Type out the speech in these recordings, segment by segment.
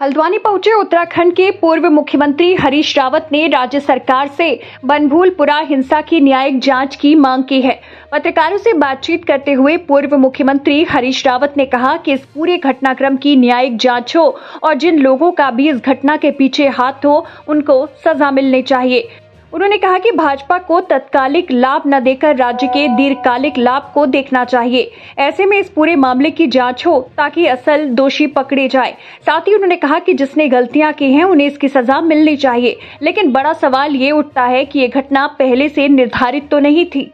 हल्द्वानी पहुँचे उत्तराखंड के पूर्व मुख्यमंत्री हरीश रावत ने राज्य सरकार से बनभूलपुरा हिंसा की न्यायिक जाँच की मांग की है। पत्रकारों से बातचीत करते हुए पूर्व मुख्यमंत्री हरीश रावत ने कहा कि इस पूरे घटनाक्रम की न्यायिक जाँच हो और जिन लोगों का भी इस घटना के पीछे हाथ हो, उनको सजा मिलनी चाहिए। उन्होंने कहा कि भाजपा को तत्कालिक लाभ न देकर राज्य के दीर्घकालिक लाभ को देखना चाहिए। ऐसे में इस पूरे मामले की जाँच हो ताकि असल दोषी पकड़े जाए। साथ ही उन्होंने कहा कि जिसने गलतियाँ की हैं उन्हें इसकी सजा मिलनी चाहिए। लेकिन बड़ा सवाल ये उठता है कि ये घटना पहले से निर्धारित तो नहीं थी।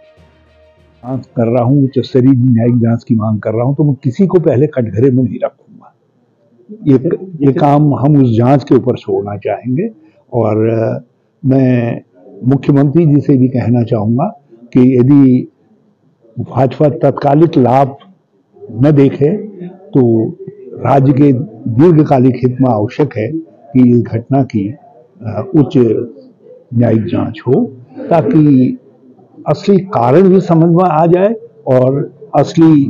जाँच कर रहा हूँ उच्च स्तरीय न्यायिक जाँच की मांग कर रहा हूँ तो मैं किसी को पहले कटघरे में नहीं रखूँगा। ये ये काम हम उस जाँच के ऊपर छोड़ना चाहेंगे और मैं मुख्यमंत्री जी से भी कहना चाहूँगा कि यदि भाजपा तत्कालिक लाभ न देखे तो राज्य के दीर्घकालिक हित में आवश्यक है कि इस घटना की उच्च न्यायिक जाँच हो, ताकि असली कारण भी समझ में आ जाए और असली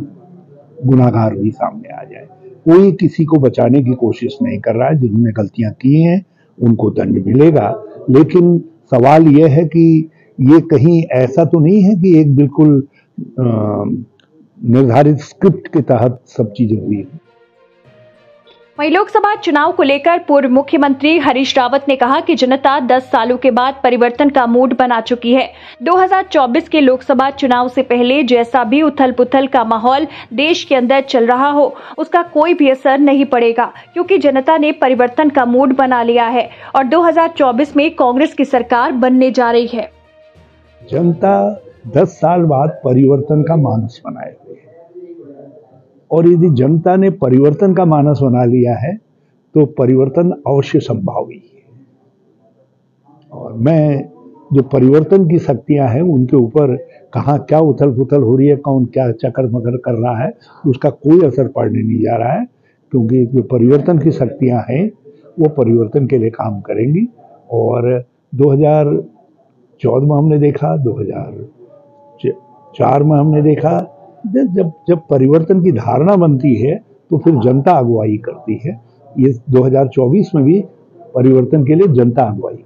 गुनाहगार भी सामने आ जाए। कोई किसी को बचाने की कोशिश नहीं कर रहा है। जिन्होंने गलतियाँ की हैं, उनको दंड मिलेगा। लेकिन सवाल यह है कि ये कहीं ऐसा तो नहीं है कि एक बिल्कुल निर्धारित स्क्रिप्ट के तहत सब चीज़ें हुई वहीं लोकसभा चुनाव को लेकर पूर्व मुख्यमंत्री हरीश रावत ने कहा कि जनता 10 सालों के बाद परिवर्तन का मूड बना चुकी है। 2024 के लोकसभा चुनाव से पहले जैसा भी उथल पुथल का माहौल देश के अंदर चल रहा हो, उसका कोई भी असर नहीं पड़ेगा, क्योंकि जनता ने परिवर्तन का मूड बना लिया है और 2024 में कांग्रेस की सरकार बनने जा रही है। जनता दस साल बाद परिवर्तन का मानस बनाए और यदि जनता ने परिवर्तन का मानस बना लिया है तो परिवर्तन अवश्य संभव ही और मैं जो परिवर्तन की शक्तियाँ हैं, उनके ऊपर कहाँ क्या उथल पुथल हो रही है, कौन क्या चक्कर मकर कर रहा है, उसका कोई असर पड़ने नहीं जा रहा है, क्योंकि जो परिवर्तन की शक्तियाँ हैं, वो परिवर्तन के लिए काम करेंगी। और 2014 में हमने देखा 2004 में हमने देखा जब जब परिवर्तन की धारणा बनती है तो फिर जनता अगुवाई करती है। ये 2024 में भी परिवर्तन के लिए जनता अगुवाई